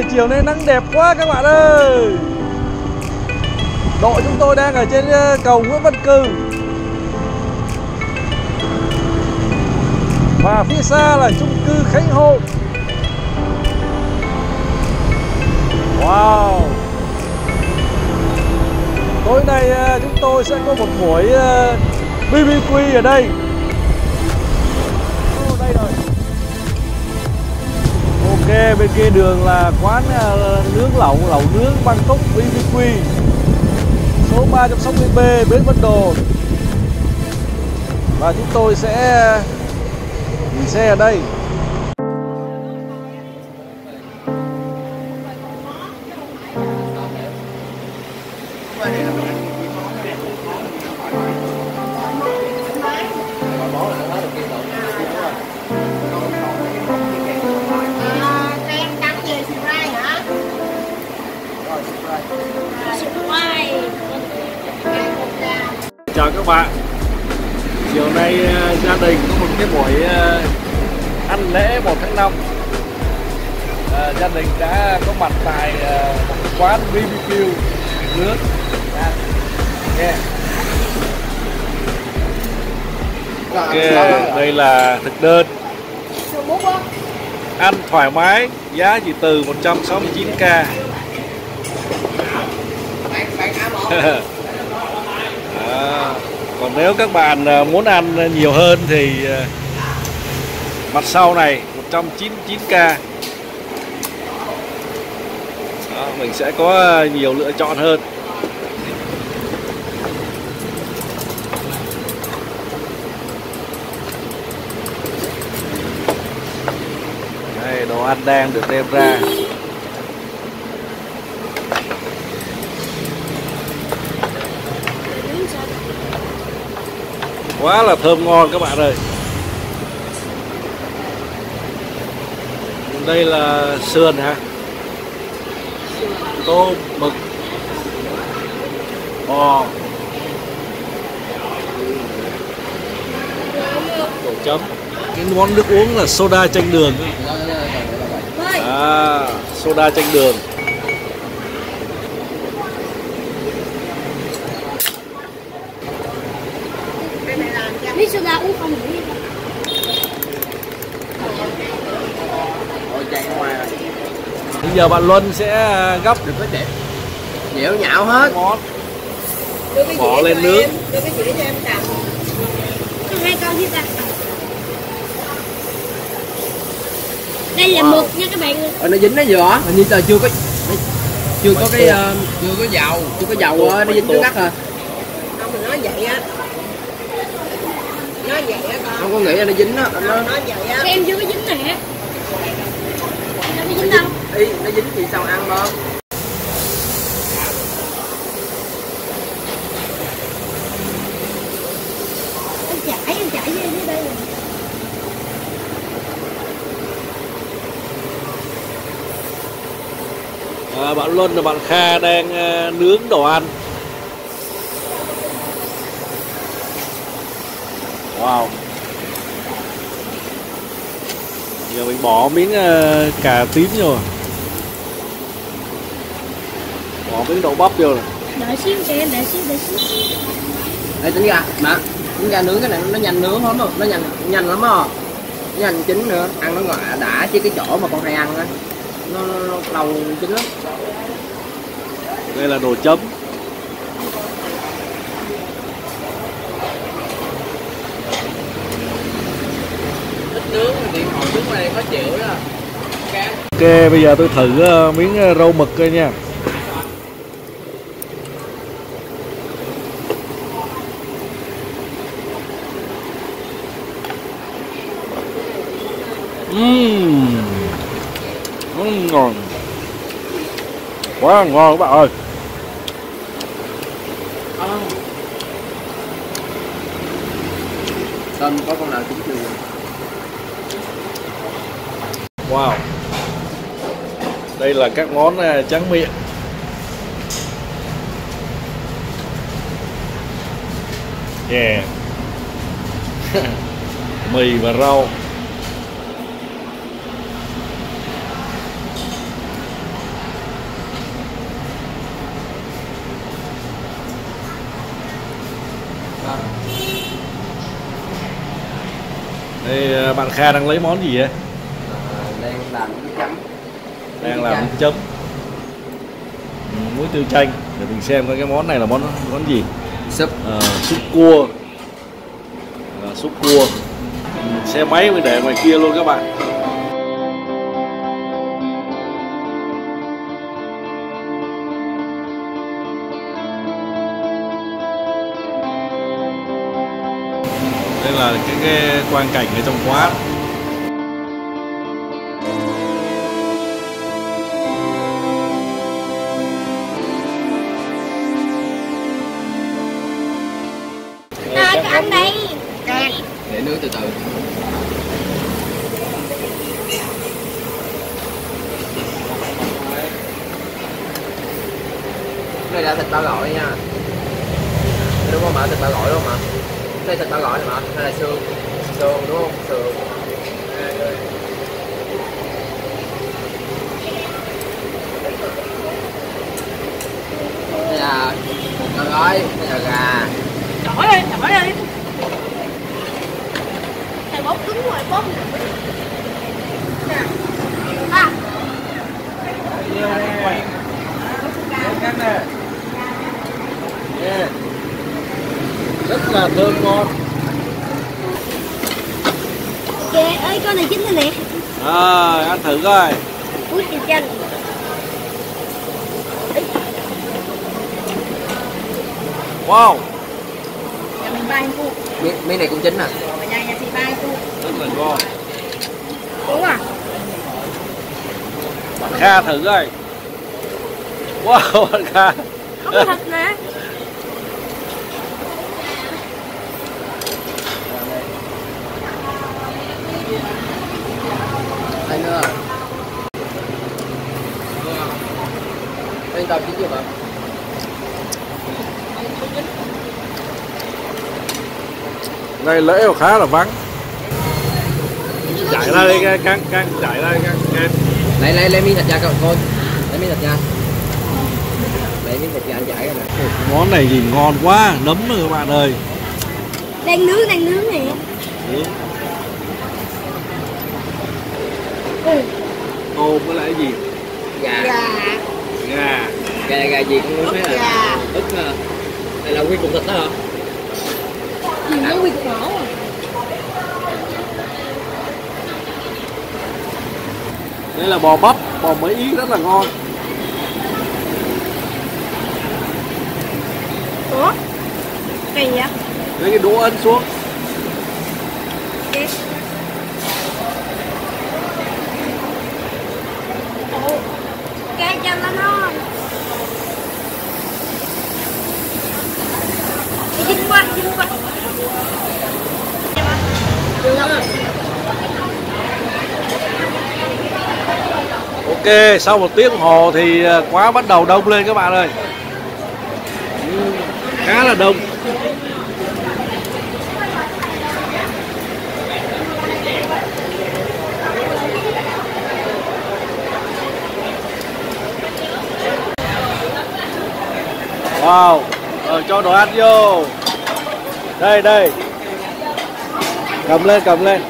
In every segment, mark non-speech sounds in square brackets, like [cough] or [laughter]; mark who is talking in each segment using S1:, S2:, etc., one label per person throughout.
S1: ơi chiều nay nắng đẹp quá các bạn ơi. Đội chúng tôi đang ở trên ờ, cầu Nguyễn Văn Cừ. Và phía xa là chung cư Khánh Hội Wow. Tối nay ờ, chúng tôi sẽ có một buổi ờ, BBQ ở đây. Ok, bên kia đường là quán ờ, nướng lẩu lẩu nướng Bangkok BBQ số 360B Bến Vân Đồn. Và chúng tôi sẽ nghỉ xe ở đây. Chào các bạn. Chiều nay ờ, gia đình có một cái buổi ờ, ăn lễ 1 tháng 5 à, ờ, gia đình đã có mặt tại một quán BBQ nướng dạ. yeah. Ok, đây là thực đơn. Ăn thoải mái giá chỉ từ 169k [laughs] à, còn nếu các bạn à, muốn ăn nhiều hơn thì à, mặt sau này 199k Đó, mình sẽ có à, nhiều lựa chọn hơn. Đây đồ ăn đang được đem ra. Quá là thơm ngon các bạn ơi. Đây là sườn hả? Tôm mực. Bò. Đồ chấm. Cái món nước uống là soda chanh đường. À soda chanh đường
S2: Biết soda uống không được.
S1: Bây giờ bạn Luân sẽ gấp
S3: đừng có để nhẽo nhạo hết.
S1: Món
S2: cái
S1: Bỏ lên nước.
S2: Đưa cái dĩa cho em cầm. Hai con chứ ta. Đây là
S3: Wow.
S2: mực nha các bạn.
S3: Ờ, nó dính nó vừa. Hình như là chưa có chưa có cái ờ, chưa có dầu. Chưa có dầu nó dính trước mắt à
S2: Không mình nói vậy á. Nói vậy á con.
S3: Không có nghĩ là nó dính đó nó
S2: Nói vậy á.
S4: em chưa có dính nè đâu có dính đâu.
S3: Ý nó dính thì sao ăn
S4: rồi
S1: à, bạn Luân và bạn Kha đang à, nướng đồ ăn wow. Giờ mình bỏ miếng à, cà tím vô. Bỏ miếng đậu bắp vô này
S4: đợi xíu cho em đợi xíu đợi xíu.
S3: Ê, tính ra mà tính ra nướng cái này nó nhanh nướng lắm không nó nhanh nhanh lắm á. Nhanh chín nữa ăn nó là đã chứ cái chỗ mà con hay ăn á nó, nó, nó lâu chín lắm.
S1: Đây là đồ chấm
S3: thích nướng thì ngồi khó chịu đó.
S1: Ok bây giờ tôi thử à, miếng à, rau mực coi nha. Ừm. Ừm, ngon. Quá ngon các bạn ơi.
S3: Cơm có con nào chín chưa
S1: Wow. Đây là các món à, tráng miệng. Yeah. [laughs] Mì và rau. Đây, à, bạn Kha đang lấy món gì vậy?
S3: Làm cái chấm
S1: Đang làm nước chấm. Ừ, muối tiêu chanh. Để mình xem coi cái món này là món món gì.
S3: súp
S1: Ờ, súp cua. Ờ, súp cua. Ừ, xe máy mình để ngoài kia luôn các bạn. Đây là cái, cái quang cảnh ở trong quán.
S3: Này là thịt ba gọi nha. Đúng không mà thịt ba gọi đúng không mà đây thịt ba gọi này mà hay là xương. Xương đúng không? Xương. Đây là ba gói đây là gà.
S2: Đổi đi, đổi đi. Thầy bóp cứng rồi, bóp Nè. À,
S1: Yeah. Rất là thơm ngon.
S2: kìa ơi, con này chín rồi nè
S1: Rồi, ăn thử coi.
S2: Ui, thịt chanh
S1: Wow,
S3: miếng, miếng này cũng chín à
S1: rất là ngon.
S2: Đúng à
S1: Bạn Kha thử coi. Wow, bạn [laughs] Kha.
S2: Không có thịt nè
S3: nữa đây tao chín chưa bạn
S1: Đây lễ khá là vắng. Chạy ra đi căng căng chạy ra căng căng.
S3: lấy lấy lấy miếng thịt da con coi lấy miếng thịt da lấy miếng thịt da anh giải ra nè
S1: Món này nhìn ngon quá, nấm rồi các bạn ơi.
S2: Đang nướng, đang nướng nè
S1: Nướng
S2: Ừ,
S1: tôm với lại cái gì?
S3: gà
S2: gà
S1: Gà.
S3: gà gà gì cũng muốn thấy là ức đây là nguyên cục thịt đó hả
S2: Ừ, nó bị cục mỏ à
S1: Đây là bò bắp, bò mấy ý rất là ngon.
S2: Ủa Kỳ vậy
S1: Lấy cái đũa ấn xuống.
S2: Cái chanh nó ngon Dính quá, dính quá
S1: Ok, sau một tiếng hồ thì à, quá bắt đầu đông lên các bạn ơi. Ừ, khá là đông. Wow, rồi cho đồ ăn vô. Đây đây. Cầm lên, cầm lên.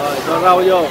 S1: Rồi, cho rau vô.